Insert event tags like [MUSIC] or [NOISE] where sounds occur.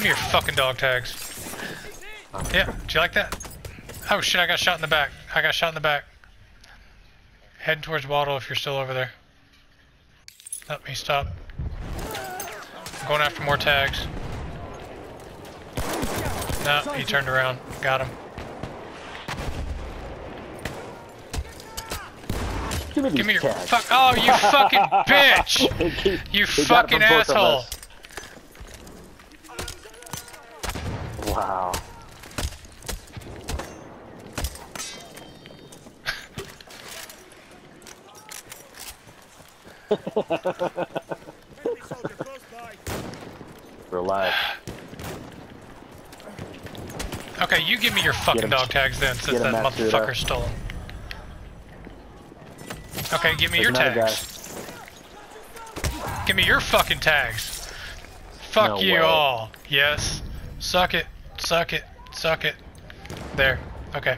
Give me your fucking dog tags. Yeah, do you like that? Oh shit, I got shot in the back. I got shot in the back. Heading towards Waddle if you're still over there. Let me stop. I'm going after more tags. No, he turned around. Got him. Give me, Give me your tags. fuck. Oh, you fucking [LAUGHS] bitch! You they got it fucking asshole! Us. Wow. [LAUGHS] Relax. Okay, you give me your fucking dog tags then, since that motherfucker stole them. Okay, give me There's your another guy. tags. Give me your fucking tags. Fuck No you way. all. Yes. Suck it. Suck it. Suck it. There. Okay.